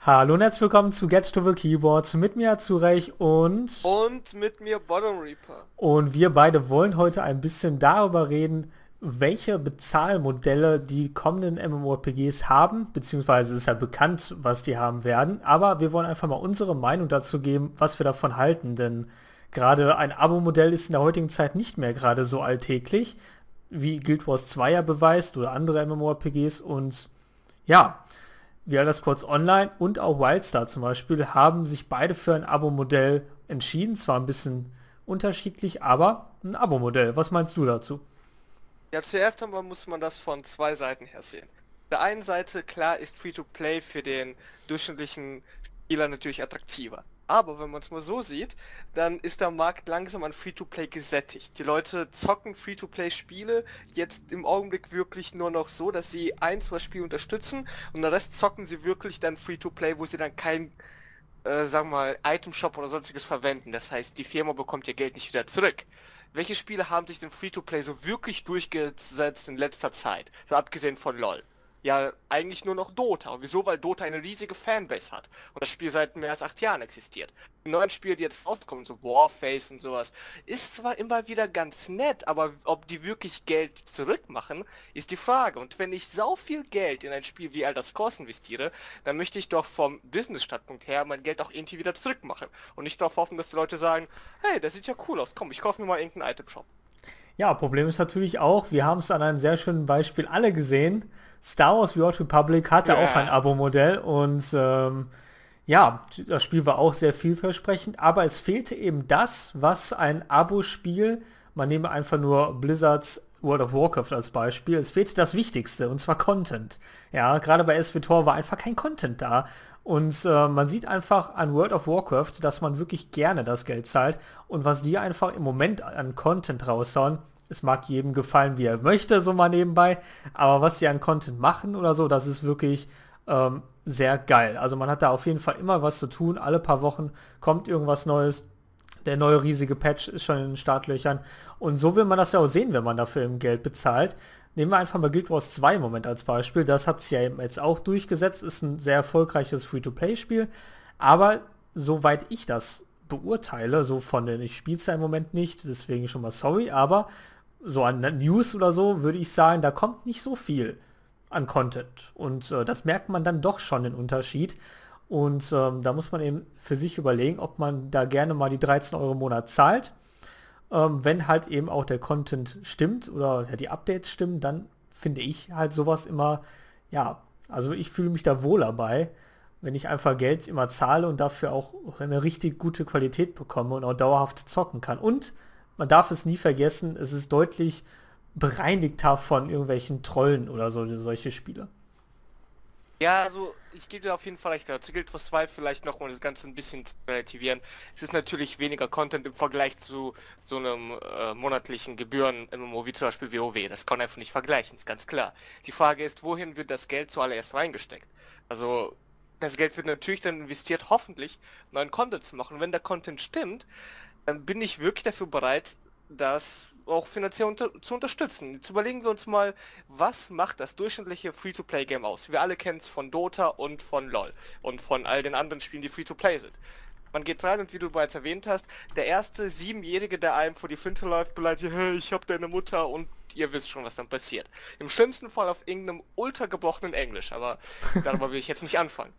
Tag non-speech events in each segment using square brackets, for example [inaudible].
Hallo und herzlich willkommen zu Get to the Keyboard. Mit mir Zurech und und mit mir Bottom Reaper. Und wir beide wollen heute ein bisschen darüber reden, welche Bezahlmodelle die kommenden MMORPGs haben, beziehungsweise ist ja bekannt, was die haben werden, aber wir wollen einfach mal unsere Meinung dazu geben, was wir davon halten, denn gerade ein Abo-Modell ist in der heutigen Zeit nicht mehr gerade so alltäglich, wie Guild Wars 2 ja beweist oder andere MMORPGs und ja, wie Elder Scrolls Online und auch Wildstar zum Beispiel haben sich beide für ein Abo-Modell entschieden. Zwar ein bisschen unterschiedlich, aber ein Abo-Modell. Was meinst du dazu? Ja, zuerst einmal muss man das von zwei Seiten her sehen. Auf der einen Seite, klar, ist Free-to-Play für den durchschnittlichen Spieler natürlich attraktiver. Aber wenn man es mal so sieht, dann ist der Markt langsam an Free-to-Play gesättigt. Die Leute zocken Free-to-Play-Spiele jetzt im Augenblick wirklich nur noch so, dass sie ein, zwei Spiele unterstützen und den Rest zocken sie wirklich dann Free-to-Play, wo sie dann kein, äh, sagen wir mal, Item-Shop oder sonstiges verwenden. Das heißt, die Firma bekommt ihr Geld nicht wieder zurück. Welche Spiele haben sich denn Free-to-Play so wirklich durchgesetzt in letzter Zeit? So abgesehen von LoL ja eigentlich nur noch Dota. Und wieso? Weil Dota eine riesige Fanbase hat. Und das Spiel seit mehr als acht Jahren existiert. Die neuen Spiele, die jetzt rauskommen, so Warface und sowas, ist zwar immer wieder ganz nett, aber ob die wirklich Geld zurückmachen, ist die Frage. Und wenn ich sau viel Geld in ein Spiel wie Elder Scrolls investiere, dann möchte ich doch vom Business-Standpunkt her mein Geld auch irgendwie wieder zurückmachen. Und nicht darauf hoffen, dass die Leute sagen, hey, das sieht ja cool aus, komm, ich kaufe mir mal irgendeinen Item-Shop. Ja, Problem ist natürlich auch, wir haben es an einem sehr schönen Beispiel alle gesehen, Star Wars The Old Republic hatte ja. auch ein Abo-Modell und ähm, ja, das Spiel war auch sehr vielversprechend, aber es fehlte eben das, was ein Abo-Spiel, man nehme einfach nur Blizzards World of Warcraft als Beispiel, es fehlte das Wichtigste und zwar Content. Ja, gerade bei SWTOR war einfach kein Content da und äh, man sieht einfach an World of Warcraft, dass man wirklich gerne das Geld zahlt und was die einfach im Moment an Content raushauen, es mag jedem gefallen, wie er möchte, so mal nebenbei. Aber was die an Content machen oder so, das ist wirklich ähm, sehr geil. Also man hat da auf jeden Fall immer was zu tun. Alle paar Wochen kommt irgendwas Neues. Der neue riesige Patch ist schon in den Startlöchern. Und so will man das ja auch sehen, wenn man dafür im Geld bezahlt. Nehmen wir einfach mal Guild Wars 2 im Moment als Beispiel. Das hat sich ja jetzt auch durchgesetzt. Ist ein sehr erfolgreiches Free-to-Play-Spiel. Aber soweit ich das beurteile, so von den, ich spiele es ja im Moment nicht, deswegen schon mal sorry, aber so an News oder so, würde ich sagen, da kommt nicht so viel an Content. Und äh, das merkt man dann doch schon den Unterschied. Und ähm, da muss man eben für sich überlegen, ob man da gerne mal die 13 Euro im Monat zahlt. Ähm, wenn halt eben auch der Content stimmt oder ja, die Updates stimmen, dann finde ich halt sowas immer, ja, also ich fühle mich da wohl dabei, wenn ich einfach Geld immer zahle und dafür auch eine richtig gute Qualität bekomme und auch dauerhaft zocken kann. Und man darf es nie vergessen, es ist deutlich bereinigter von irgendwelchen Trollen oder so, solche Spiele. Ja, also ich gebe dir auf jeden Fall recht. Dazu gilt Wars 2 vielleicht noch, um das Ganze ein bisschen zu relativieren. Es ist natürlich weniger Content im Vergleich zu so einem äh, monatlichen Gebühren-MMO wie zum Beispiel WoW. Das kann man einfach nicht vergleichen, ist ganz klar. Die Frage ist, wohin wird das Geld zuallererst reingesteckt? Also das Geld wird natürlich dann investiert, hoffentlich neuen Content zu machen. Und wenn der Content stimmt, bin ich wirklich dafür bereit, das auch finanziell unter zu unterstützen. Jetzt überlegen wir uns mal, was macht das durchschnittliche Free-to-Play-Game aus? Wir alle kennen es von Dota und von LoL und von all den anderen Spielen, die Free-to-Play sind. Man geht rein und wie du bereits erwähnt hast, der erste Siebenjährige, der einem vor die Flinte läuft, beleidigt, hey, ich hab deine Mutter und ihr wisst schon, was dann passiert. Im schlimmsten Fall auf irgendeinem ultra gebrochenen Englisch, aber darüber will ich jetzt nicht anfangen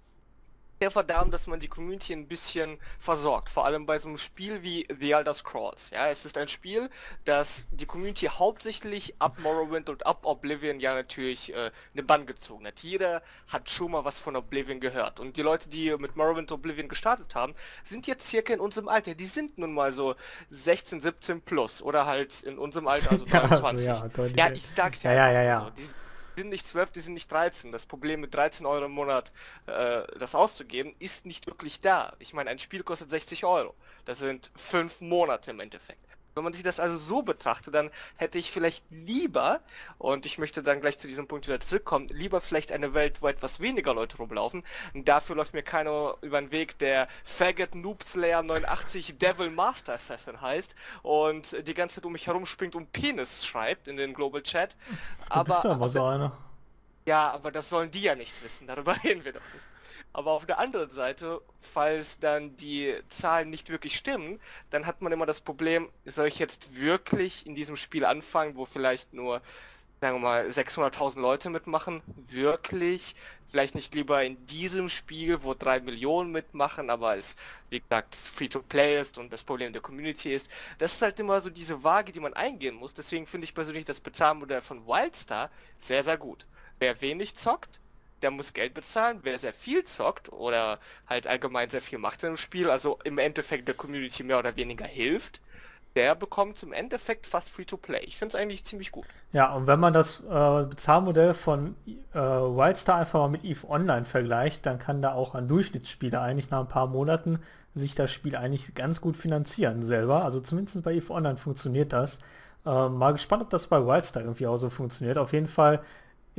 sehr verdammt, dass man die Community ein bisschen versorgt. Vor allem bei so einem Spiel wie The Elder Scrolls. Ja, es ist ein Spiel, das die Community hauptsächlich ab Morrowind und ab Oblivion ja natürlich äh, eine Bann gezogen hat. Jeder hat schon mal was von Oblivion gehört. Und die Leute, die mit Morrowind und Oblivion gestartet haben, sind jetzt circa in unserem Alter. Die sind nun mal so 16, 17 plus. Oder halt in unserem Alter, also 23. [laughs] ja, also, ja, ja, ich sag's ja. Ja, ja, ja. So. Die, sind nicht 12, die sind nicht 13. Das Problem mit 13 Euro im Monat äh, das auszugeben, ist nicht wirklich da. Ich meine, ein Spiel kostet 60 Euro. Das sind fünf Monate im Endeffekt. Wenn man sich das also so betrachtet, dann hätte ich vielleicht lieber, und ich möchte dann gleich zu diesem Punkt wieder zurückkommen, lieber vielleicht eine Welt, wo etwas weniger Leute rumlaufen. Und dafür läuft mir keiner über den Weg, der Faggot Noob Slayer 89 Devil Master Assassin heißt und die ganze Zeit um mich herumspringt und Penis schreibt in den Global Chat. [laughs] Du aber, bist aber so einer. Ja, aber das sollen die ja nicht wissen, darüber [laughs] reden wir doch nicht. Aber auf der anderen Seite, falls dann die Zahlen nicht wirklich stimmen, dann hat man immer das Problem, soll ich jetzt wirklich in diesem Spiel anfangen, wo vielleicht nur sagen wir mal, 600.000 Leute mitmachen, wirklich, vielleicht nicht lieber in diesem Spiel, wo drei Millionen mitmachen, aber es, wie gesagt, Free-to-Play ist und das Problem der Community ist. Das ist halt immer so diese Waage, die man eingehen muss. Deswegen finde ich persönlich das Bezahlmodell von Wildstar sehr, sehr gut. Wer wenig zockt, der muss Geld bezahlen. Wer sehr viel zockt oder halt allgemein sehr viel macht in dem Spiel, also im Endeffekt der Community mehr oder weniger hilft, der bekommt im Endeffekt fast Free-to-Play. Ich finde es eigentlich ziemlich gut. Ja, und wenn man das äh, Bezahlmodell von äh, Wildstar einfach mal mit EVE Online vergleicht, dann kann da auch ein Durchschnittsspieler eigentlich nach ein paar Monaten sich das Spiel eigentlich ganz gut finanzieren selber. Also zumindest bei EVE Online funktioniert das. Äh, mal gespannt, ob das bei Wildstar irgendwie auch so funktioniert. Auf jeden Fall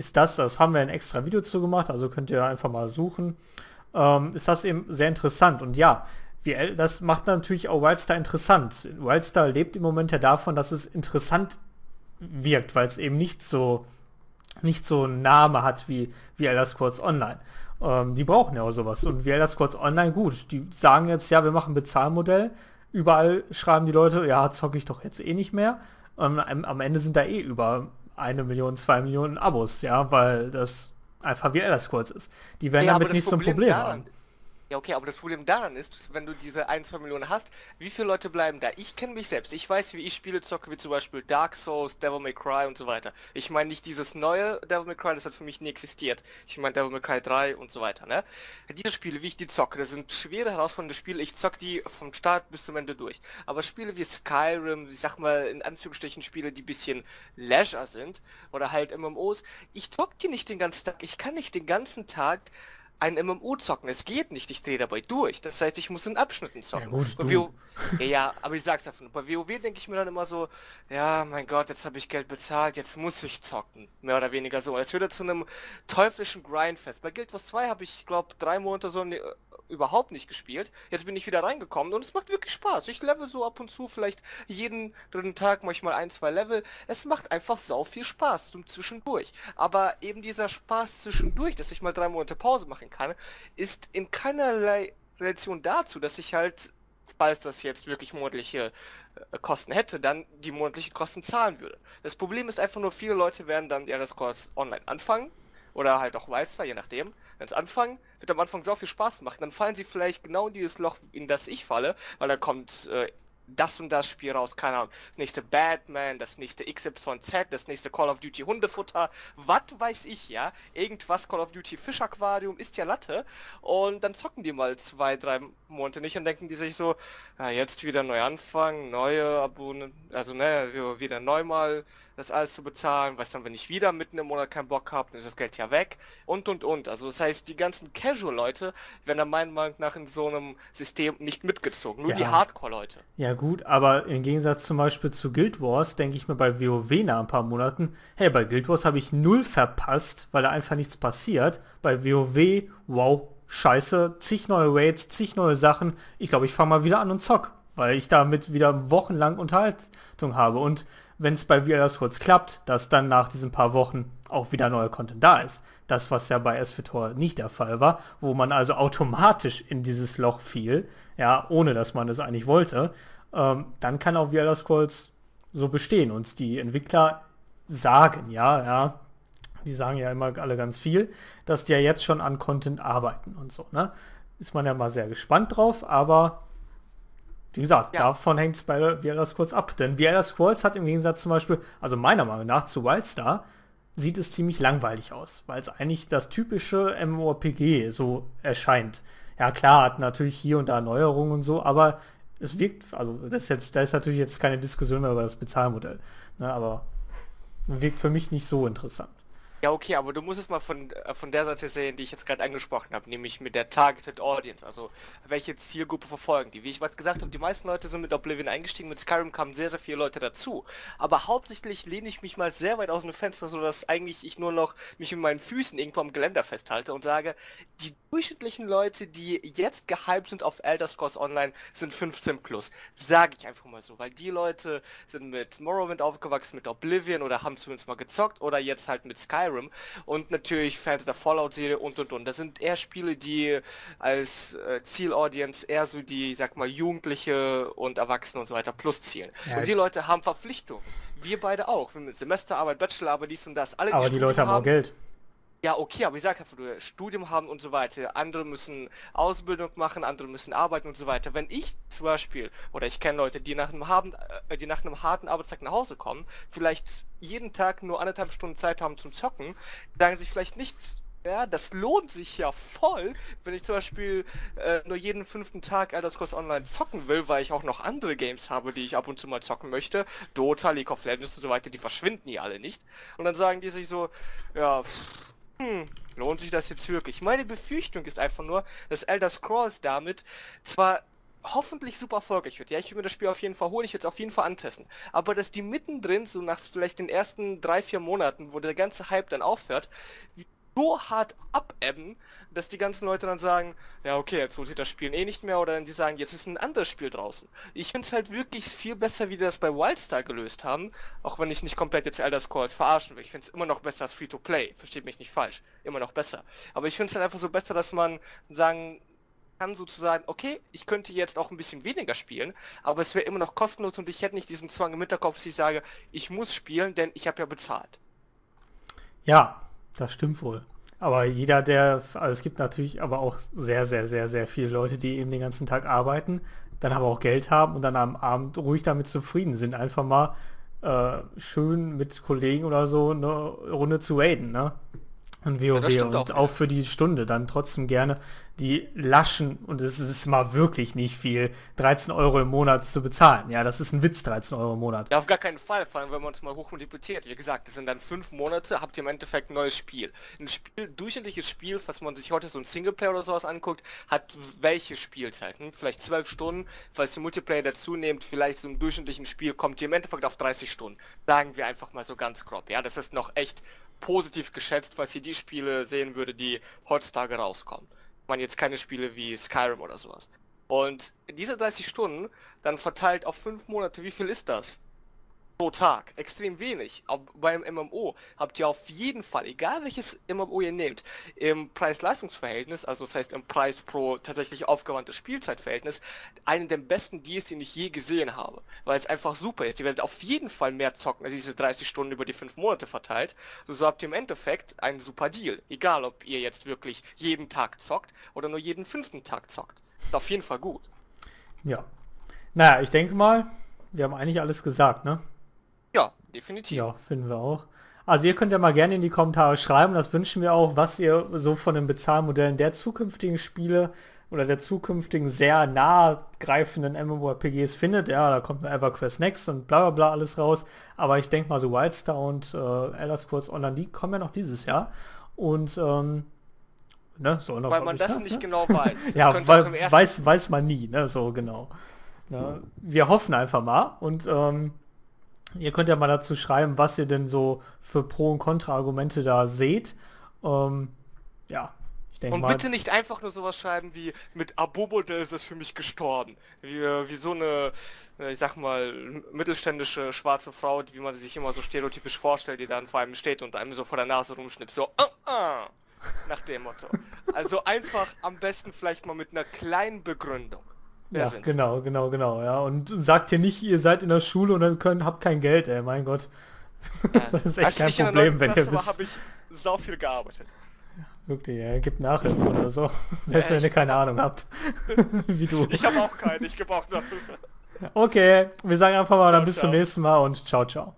ist das, das haben wir ein extra Video zu gemacht, also könnt ihr einfach mal suchen. Ähm, ist das eben sehr interessant. Und ja, wie, das macht natürlich auch Wildstar interessant. Wildstar lebt im Moment ja davon, dass es interessant wirkt, weil es eben nicht so nicht so einen Name hat wie, wie Elder Scrolls Online. Ähm, die brauchen ja auch sowas. Und wie Elder Scrolls Online, gut, die sagen jetzt, ja, wir machen ein Bezahlmodell. Überall schreiben die Leute, ja, zocke ich doch jetzt eh nicht mehr. Ähm, am Ende sind da eh über eine Million, zwei Millionen Abos, ja, weil das einfach wie Elder Scrolls ist. Die werden ja, damit nicht Problem so ein Problem daran, haben. Ja, okay, aber das Problem daran ist, wenn du diese 1, 2 Millionen hast, wie viele Leute bleiben da? Ich kenne mich selbst. Ich weiß, wie ich Spiele zocke, wie zum Beispiel Dark Souls, Devil May Cry und so weiter. Ich meine nicht dieses neue Devil May Cry, das hat für mich nie existiert. Ich meine Devil May Cry 3 und so weiter, ne? Diese Spiele, wie ich die zocke, das sind schwere, herausfordernde Spiele. Ich zocke die vom Start bis zum Ende durch. Aber Spiele wie Skyrim, ich sag mal in Anführungsstrichen Spiele, die bisschen Leisure sind, oder halt MMOs, ich zocke die nicht den ganzen Tag. Ich kann nicht den ganzen Tag ein MMO zocken. Es geht nicht, ich drehe dabei durch. Das heißt, ich muss in Abschnitten zocken. Ja, gut, WoW, ja, ja, aber ich sag's davon. Bei WoW denke ich mir dann immer so, ja, mein Gott, jetzt habe ich Geld bezahlt, jetzt muss ich zocken. Mehr oder weniger so. Es wird zu einem teuflischen Grindfest. Bei Guild Wars 2 habe ich, glaube drei Monate so überhaupt nicht gespielt. Jetzt bin ich wieder reingekommen und es macht wirklich Spaß. Ich level so ab und zu, vielleicht jeden dritten Tag manchmal ein, zwei Level. Es macht einfach sau viel Spaß zum Zwischendurch. Aber eben dieser Spaß zwischendurch, dass ich mal drei Monate Pause machen kann, ist in keinerlei Relation dazu, dass ich halt falls das jetzt wirklich monatliche äh, Kosten hätte, dann die monatlichen Kosten zahlen würde. Das Problem ist einfach nur, viele Leute werden dann das Kurs online anfangen oder halt auch Wildstar, je nachdem. Wenn es anfangen, wird am Anfang so viel Spaß machen. Dann fallen sie vielleicht genau in dieses Loch, in das ich falle, weil da kommt äh, das und das Spiel raus, keine Ahnung, das nächste Batman, das nächste XYZ, das nächste Call of Duty Hundefutter, was weiß ich, ja, irgendwas Call of Duty Fischaquarium ist ja Latte und dann zocken die mal zwei, drei Monate nicht und denken die sich so, ja, jetzt wieder neu anfangen, neue Abonnenten, also ne, wieder neu mal das alles zu bezahlen, was dann, wenn ich wieder mitten im Monat keinen Bock habe, dann ist das Geld ja weg und und und. Also das heißt, die ganzen Casual-Leute werden dann meiner Meinung nach in so einem System nicht mitgezogen, nur ja. die Hardcore-Leute. Ja gut, aber im Gegensatz zum Beispiel zu Guild Wars, denke ich mir bei WoW nach ein paar Monaten, hey, bei Guild Wars habe ich null verpasst, weil da einfach nichts passiert. Bei WoW, wow, scheiße, zig neue Raids, zig neue Sachen. Ich glaube, ich fange mal wieder an und zock, weil ich damit wieder wochenlang Unterhaltung habe. Und wenn es bei VR kurz klappt, dass dann nach diesen paar Wochen auch wieder neuer Content da ist. Das, was ja bei SVTOR nicht der Fall war, wo man also automatisch in dieses Loch fiel, ja, ohne dass man es eigentlich wollte, ähm, dann kann auch VR Scrolls so bestehen. Und die Entwickler sagen ja, ja, die sagen ja immer alle ganz viel, dass die ja jetzt schon an Content arbeiten und so, ne? Ist man ja mal sehr gespannt drauf, aber wie gesagt, ja. davon hängt es bei The Elder Scrolls ab. Denn The Elder Scrolls hat im Gegensatz zum Beispiel, also meiner Meinung nach zu Wildstar, sieht es ziemlich langweilig aus, weil es eigentlich das typische MMORPG so erscheint. Ja klar, hat natürlich hier und da Neuerungen und so, aber es wirkt, also das ist jetzt, da ist natürlich jetzt keine Diskussion mehr über das Bezahlmodell, ne, aber wirkt für mich nicht so interessant. Ja, okay, aber du musst es mal von, äh, von der Seite sehen, die ich jetzt gerade angesprochen habe, nämlich mit der Targeted Audience, also welche Zielgruppe verfolgen die. Wie ich bereits gesagt habe, die meisten Leute sind mit Oblivion eingestiegen, mit Skyrim kamen sehr, sehr viele Leute dazu. Aber hauptsächlich lehne ich mich mal sehr weit aus dem Fenster, sodass eigentlich ich nur noch mich mit meinen Füßen irgendwo am Geländer festhalte und sage, die durchschnittlichen Leute, die jetzt gehypt sind auf Elder Scrolls Online, sind 15 plus. Sage ich einfach mal so, weil die Leute sind mit Morrowind aufgewachsen, mit Oblivion oder haben zumindest mal gezockt oder jetzt halt mit Skyrim Skyrim und natürlich Fans der Fallout-Serie und und und. Das sind eher Spiele, die als äh, Zielaudience eher so die, sag mal, Jugendliche und Erwachsene und so weiter plus zielen. Ja. Und die Leute haben Verpflichtungen. Wir beide auch. Wir Semesterarbeit, Bachelorarbeit, dies und das. Alle, Aber die, die Leute haben auch Geld. Ja, okay, aber ich sage einfach, du Studium haben und so weiter. Andere müssen Ausbildung machen, andere müssen arbeiten und so weiter. Wenn ich zum Beispiel, oder ich kenne Leute, die nach einem, harten, äh, die nach einem harten Arbeitstag nach Hause kommen, vielleicht jeden Tag nur anderthalb Stunden Zeit haben zum Zocken, sagen sich vielleicht nicht, ja, das lohnt sich ja voll, wenn ich zum Beispiel äh, nur jeden fünften Tag Elder Scrolls Online zocken will, weil ich auch noch andere Games habe, die ich ab und zu mal zocken möchte. Dota, League of Legends und so weiter, die verschwinden ja alle nicht. Und dann sagen die sich so, ja, pff, hm, lohnt sich das jetzt wirklich? Meine Befürchtung ist einfach nur, dass Elder Scrolls damit zwar hoffentlich super erfolgreich wird. Ja, ich will mir das Spiel auf jeden Fall holen, ich werde es auf jeden Fall antesten. Aber dass die mittendrin, so nach vielleicht den ersten drei, vier Monaten, wo der ganze Hype dann aufhört, so hart abebben, dass die ganzen Leute dann sagen, ja okay, jetzt holt sich das Spiel eh nicht mehr oder dann sie sagen, jetzt ist ein anderes Spiel draußen. Ich finde es halt wirklich viel besser, wie die das bei Wildstar gelöst haben, auch wenn ich nicht komplett jetzt Elder Scrolls verarschen will. Ich finde es immer noch besser als Free-to-Play, versteht mich nicht falsch, immer noch besser. Aber ich finde es halt einfach so besser, dass man sagen kann sozusagen, okay, ich könnte jetzt auch ein bisschen weniger spielen, aber es wäre immer noch kostenlos und ich hätte nicht diesen Zwang im Hinterkopf, dass ich sage, ich muss spielen, denn ich habe ja bezahlt. Ja, das stimmt wohl. Aber jeder, der, also es gibt natürlich aber auch sehr, sehr, sehr, sehr viele Leute, die eben den ganzen Tag arbeiten, dann aber auch Geld haben und dann am Abend ruhig damit zufrieden sind, einfach mal äh, schön mit Kollegen oder so eine Runde zu raiden, ne? Und WoW ja, und auch, auch, für die Stunde dann trotzdem gerne die Laschen, und es ist mal wirklich nicht viel, 13 Euro im Monat zu bezahlen. Ja, das ist ein Witz, 13 Euro im Monat. Ja, auf gar keinen Fall, vor allem wenn man es mal hochmultipliziert. Wie gesagt, das sind dann fünf Monate, habt ihr im Endeffekt ein neues Spiel. Ein Spiel, durchschnittliches Spiel, was man sich heute so ein Singleplayer oder sowas anguckt, hat welche Spielzeiten? Vielleicht zwölf Stunden, falls ihr Multiplayer dazu nehmt, vielleicht so im durchschnittlichen Spiel kommt ihr im Endeffekt auf 30 Stunden. Sagen wir einfach mal so ganz grob. Ja, das ist noch echt positiv geschätzt, falls ihr die Spiele sehen würde, die heutzutage rauskommen. Man jetzt keine Spiele wie Skyrim oder sowas. Und diese 30 Stunden dann verteilt auf 5 Monate, wie viel ist das? Pro Tag. Extrem wenig. Aber beim MMO habt ihr auf jeden Fall, egal welches MMO ihr nehmt, im Preis-Leistungs-Verhältnis, also das heißt im Preis pro tatsächlich aufgewandtes Spielzeitverhältnis, einen der besten Deals, den ich je gesehen habe. Weil es einfach super ist. Ihr werdet auf jeden Fall mehr zocken, als diese 30 Stunden über die 5 Monate verteilt. So habt ihr im Endeffekt einen super Deal. Egal, ob ihr jetzt wirklich jeden Tag zockt oder nur jeden fünften Tag zockt. Ist auf jeden Fall gut. Ja. Naja, ich denke mal, wir haben eigentlich alles gesagt, ne? Definitiv. Ja, finden wir auch. Also ihr könnt ja mal gerne in die Kommentare schreiben, das wünschen wir auch, was ihr so von den Bezahlmodellen der zukünftigen Spiele oder der zukünftigen sehr nah greifenden MMORPGs findet. Ja, da kommt noch EverQuest Next und bla bla bla alles raus. Aber ich denke mal so Wildstar und äh, Elder Scrolls Online, die kommen ja noch dieses Jahr. Und ähm, ne, so noch Weil man das nicht ne? genau weiß. [laughs] ja, weil, weiß, weiß man nie, ne, so genau. Ne? Wir hoffen einfach mal und ähm, Ihr könnt ja mal dazu schreiben, was ihr denn so für Pro- und Kontra-Argumente da seht. Ähm, ja, ich denke mal. Und bitte nicht einfach nur sowas schreiben wie mit Abo-Modell ist es für mich gestorben. Wie, wie so eine, ich sag mal, mittelständische schwarze Frau, wie man sich immer so stereotypisch vorstellt, die dann vor einem steht und einem so vor der Nase rumschnippt. So, uh, uh, nach dem Motto. Also einfach am besten vielleicht mal mit einer kleinen Begründung. Ja, ja genau, genau, genau, ja. Und sagt hier nicht, ihr seid in der Schule und dann könnt, habt kein Geld, ey, mein Gott. Ja. [laughs] Das ist echt kein Problem, wenn ihr wisst. habe ich sau viel gearbeitet. Wirklich, ja, gibt Nachhilfe oder so. [laughs] Selbst ja, wenn ihr keine Ahnung habt. [laughs] Wie du. Ich habe auch keine, ich gebrauche Nachhilfe. Okay, wir sagen einfach mal dann bis zum nächsten Mal und ciao, ciao.